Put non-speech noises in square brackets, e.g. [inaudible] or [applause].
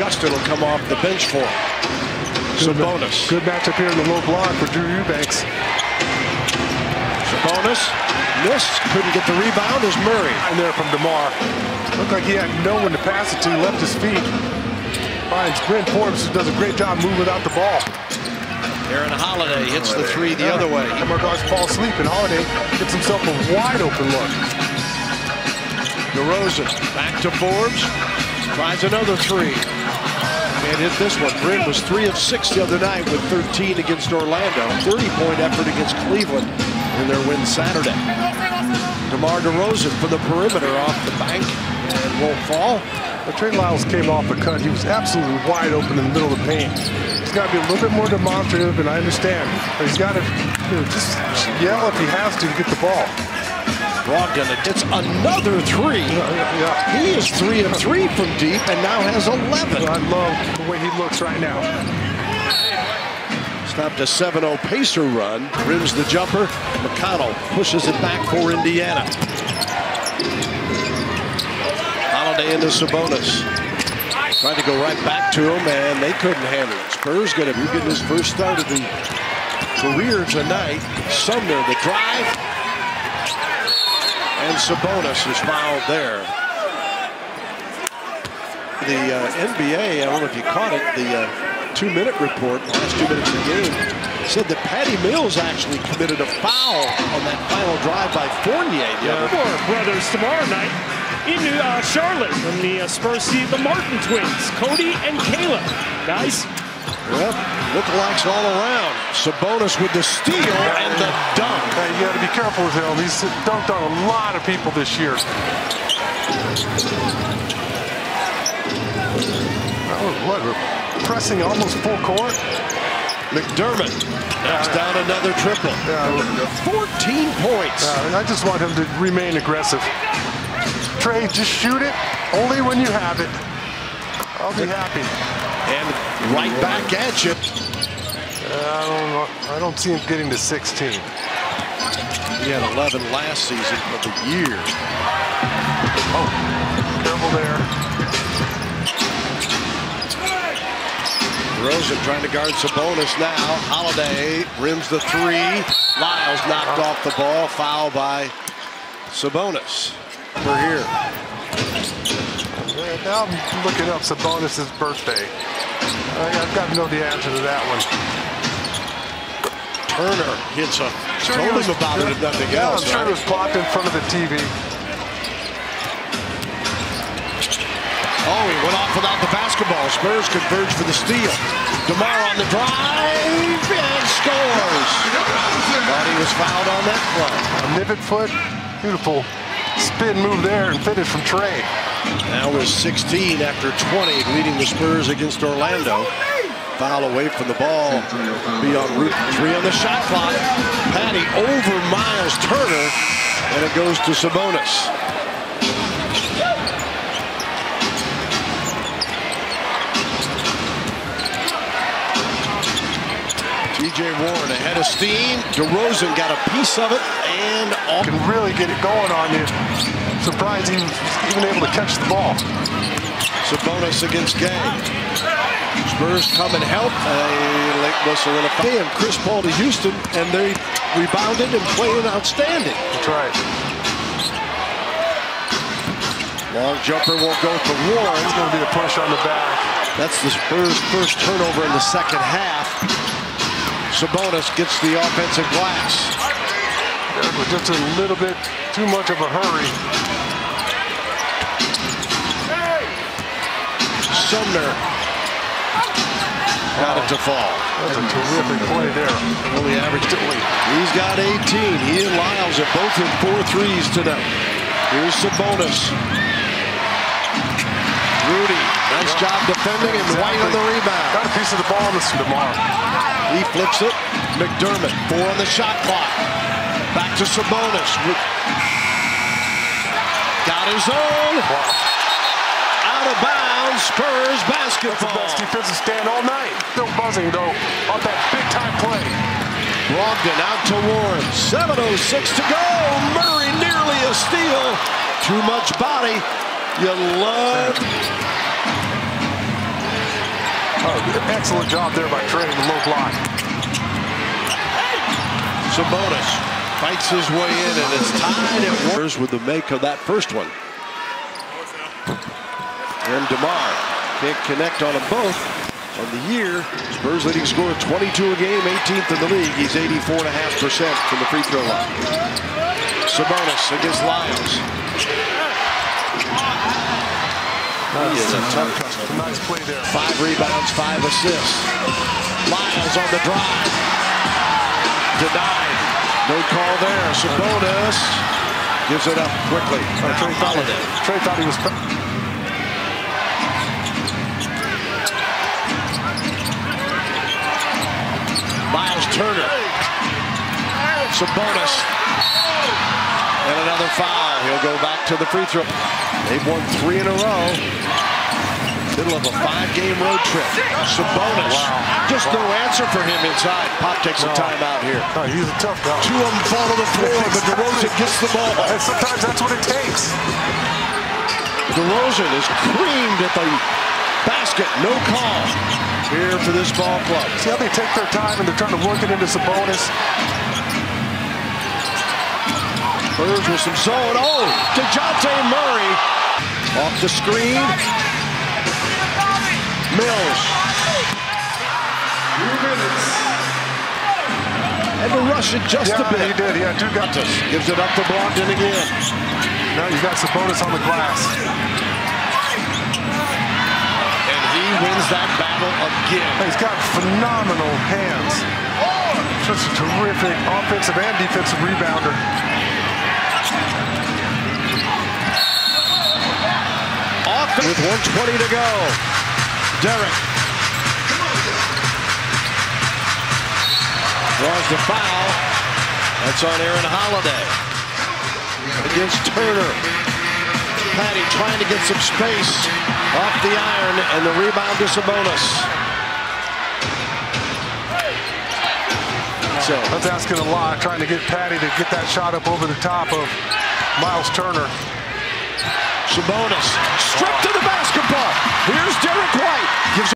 Justin will come off the bench for him. Sabonis. Good matchup here in the low block for Drew Eubanks. Sabonis missed, couldn't get the rebound as Murray. And there from DeMar. Looked like he had no one to pass it to, left his feet. Finds Bryn Forbes, who does a great job moving without the ball. Aaron Holiday hits the three the other way. DeMar guards fall asleep, and Holiday gets himself a wide open look. DeRozan back to Forbes. Tries another three. And hit this one. Bryn was three of six the other night with 13 against Orlando. 30-point effort against Cleveland in their win Saturday. DeMar DeRozan for the perimeter off the bank and won't fall. When Trey Lyles came off the cut, he was absolutely wide open in the middle of the paint. He's got to be a little bit more demonstrative, and I understand. But he's got to you know, just yell if he has to to get the ball. Brogdon gets another three. Yeah. He is three of three from deep and now has 11. I love the way he looks right now. Stopped a 7-0 Pacer run. Rims the jumper. McConnell pushes it back for Indiana. Holiday into Sabonis. Tried to go right back to him, and they couldn't handle it. Spurs going to be getting his first start of the career tonight. Sumner, the drive. Sabonis is fouled there. The uh, NBA, I don't know if you caught it, the uh, two-minute report, last two minutes of the game, said that Patty Mills actually committed a foul on that final drive by Fournier. The other Four brothers tomorrow night in uh, Charlotte when the uh, Spurs see the Martin twins, Cody and Caleb. Guys, Well, lookalikes all around. Sabonis with the steal and the dunk. Hey, you got to be careful with him. He's dunked on a lot of people this year. Oh, what? we're Pressing almost full court. McDermott knocks down another triple. Yeah, 14 points. uh, I just want him to remain aggressive. Trey, just shoot it only when you have it. I'll be happy. And right back at you. Uh, I don't know. I don't see him getting to 16. He had 11 last season for the year. Oh, careful there. Rosen trying to guard Sabonis now. Holiday rims the three. Lyles knocked uh-huh. off the ball. Foul by Sabonis. We're here. Yeah, Now I'm looking up Sabonis' birthday. I- I've got to know the answer to that one. Turner hits a. Sure told was- him about it if nothing yeah, else. I'm sure it was plopped in front of the TV. Oh, he went off without the basketball. Spurs converge for the steal. DeMar on the drive and scores. Thought he was fouled on that play. A pivot foot, beautiful spin move there and finish from Trey. Now with 16 after 20, leading the Spurs against Orlando. Foul away from the ball. Be on route three on the shot clock. Patty over Miles Turner, and it goes to Sabonis. TJ Warren ahead of steam. DeRozan got a piece of it and all. Can really get it going on you. Surprised he was even able to catch the ball. Sabonis against Gay. Spurs come and help. A late whistle and a foul. And Chris Paul to Houston, and they rebounded and played outstanding. That's right. Long jumper won't go for Warren. It's going to be the push on the back. That's the Spurs' first turnover in the second half. Sabonis gets the offensive glass. It was just a little bit too much of a hurry. Sumner got it to fall. That's a terrific play there. Only averaged He's got 18. He and Lyles are both in four threes tonight. Here's Sabonis. Rudy, nice job defending and White on the rebound. Got a piece of the ball this tomorrow. He flips it. McDermott, four on the shot clock. Back to Sabonis. Got his own. Out of bounds, Spurs basketball. That's the best defensive stand all night. Still buzzing though on that big time play. Brogdon out to Warren. 7.06 to go. Murray nearly a steal. Too much body. You love oh, excellent job there by trading the low block. Sabonis fights his way in, and it's tied at Warriors with the make of that first one. And DeMar can't connect on them both. On the year, Spurs leading score of 22 a game, 18th in the league. He's 84.5% from the free throw line. Sabonis against Lyles. He is a tough customer. Nice play there. Five rebounds, five assists. Lyles on the drive. Denied. No call there. Sabonis gives it up quickly. Uh, Trey, thought. Trey thought he was. Miles Turner. Sabonis. And another foul. He'll go back to the free throw. They've won three in a row. Middle of a five-game road trip. Sabonis. Just no answer for him inside. Pop takes a timeout here. Oh, he's a tough guy. Two of them fall to the floor, but DeRozan gets the ball. And [laughs] sometimes that's what it takes. DeRozan is creamed at the basket. No call here for this ball club. See how they take their time and they're trying to work it into Sabonis. Spurs with some zone. Oh, Dejounte Murray off the screen. Mills. And to rush it just Yeah, a bit. he did. He had two guys. Gives it up to Brogdon again. Now you got Sabonis on the glass. And he wins that battle again. He's got phenomenal hands. Just a terrific offensive and defensive rebounder. Off with 120 to go. Derrick. Draws the foul. That's on Aaron Holiday. Against Turner. Patty trying to get some space off the iron and the rebound to Sabonis. So That's asking a lot, trying to get Patty to get that shot up over the top of Miles Turner. Sabonis stripped to the basketball. Here's Derrick White. Gives